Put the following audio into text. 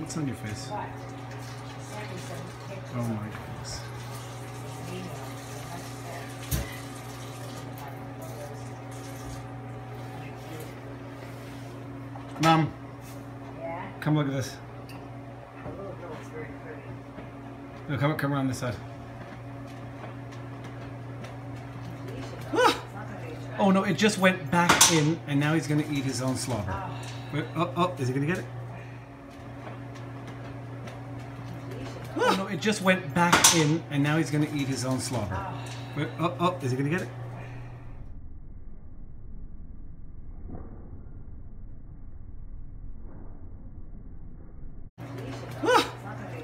What's on your face? Oh my goodness. Mom, Yeah, come look at this. No, come, come around this side. Oh no, it just went back in and now he's gonna eat his own slobber. Oh, oh, is he gonna get it? Oh no, it just went back in and now he's gonna eat his own slobber. Oh. Oh, oh, is he gonna get it?